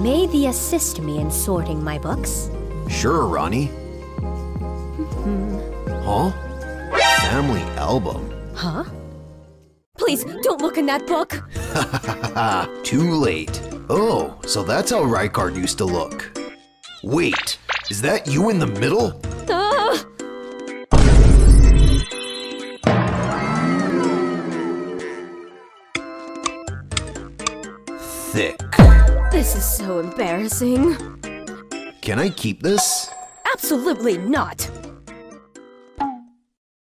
May thee assist me in sorting my books? Sure, Ranni. Huh? Family album. Huh? Please, don't look in that book! Too late. Oh, so that's how Rykard used to look. Wait, is that you in the middle? Ah! Thick. This is so embarrassing. Can I keep this? Absolutely not!